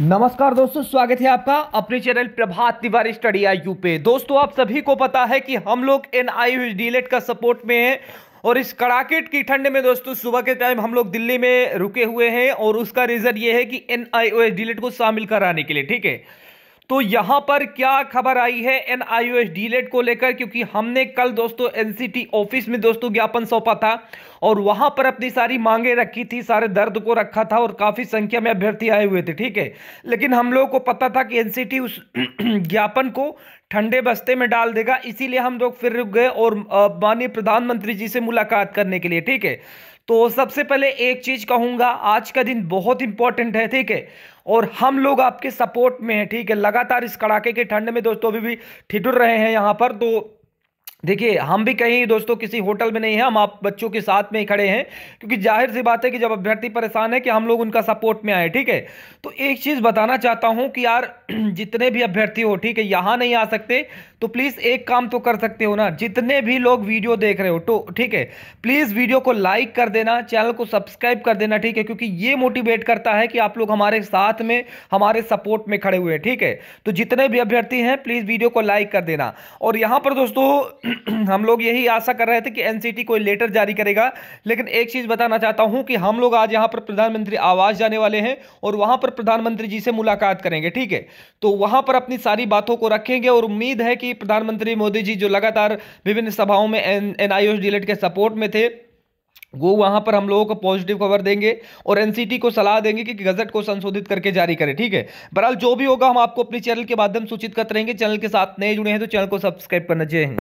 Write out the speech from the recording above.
नमस्कार दोस्तों, स्वागत है आपका अपने channel Prabhat Tiwari study I U पे। दोस्तों, आप सभी को पता है कि हम लोग एन आई डीलेट का सपोर्ट में है और इस कड़ाकेट की ठंड में दोस्तों, सुबह के टाइम हम लोग दिल्ली में रुके हुए हैं और उसका रीजन ये है कि एन आई डीलेट को शामिल कराने के लिए, ठीक है? तो यहाँ पर क्या खबर आई है एन आई को लेकर? क्योंकि हमने कल दोस्तों एनसीटी ऑफ़िस में दोस्तों ज्ञापन सौंपा था और वहाँ पर अपनी सारी मांगे रखी थी, सारे दर्द को रखा था और काफ़ी संख्या में अभ्यर्थी आए हुए थे, ठीक है? लेकिन हम लोगों को पता था कि एनसीटी उस ज्ञापन को ठंडे बस्ते में डाल देगा। इसीलिए हम लोग फिर गए और माननीय प्रधानमंत्री जी से मुलाकात करने के लिए, ठीक है? तो सबसे पहले एक चीज़ कहूँगा, आज का दिन बहुत इंपॉर्टेंट है, ठीक है? और हम लोग आपके सपोर्ट में हैं, ठीक है? लगातार इस कड़ाके के ठंड में दोस्तों अभी भी ठिठुर रहे हैं यहाँ पर तो देखिए, हम भी कहीं दोस्तों किसी होटल में नहीं है, हम आप बच्चों के साथ में ही खड़े हैं, क्योंकि ज़ाहिर सी बात है कि जब अभ्यर्थी परेशान है कि हम लोग उनका सपोर्ट में आए, ठीक है? तो एक चीज़ बताना चाहता हूँ कि यार, जितने भी अभ्यर्थी हो, ठीक है, यहाँ नहीं आ सकते तो प्लीज़ एक काम तो कर सकते हो ना, जितने भी लोग वीडियो देख रहे हो तो ठीक है प्लीज़ वीडियो को लाइक कर देना चैनल को सब्सक्राइब कर देना, ठीक है, क्योंकि ये मोटिवेट करता है कि आप लोग हमारे साथ में, हमारे सपोर्ट में खड़े हुए हैं, ठीक है? तो जितने भी अभ्यर्थी हैं प्लीज़ वीडियो को लाइक कर देना। और यहाँ पर दोस्तों हम लोग यही आशा कर रहे थे कि एनसीटी कोई लेटर जारी करेगा। लेकिन एक चीज़ बताना चाहता हूँ कि हम लोग आज यहाँ पर प्रधानमंत्री आवास जाने वाले हैं और वहाँ पर प्रधानमंत्री जी से मुलाकात करेंगे, ठीक है? तो वहाँ पर अपनी सारी बातों को रखेंगे और उम्मीद है कि प्रधानमंत्री मोदी जी जो लगातार विभिन्न सभाओं में एन एन के सपोर्ट में थे, वो वहाँ पर हम लोगों को पॉजिटिव खबर देंगे और एनसीटी को सलाह देंगे कि गजट को संशोधित करके जारी करें, ठीक है? बहरहाल, जो भी होगा, हम आपको अपने चैनल के माध्यम सूचित करते रहेंगे। चैनल के साथ नए जुड़े हैं तो चैनल को सब्सक्राइब करना चाहिए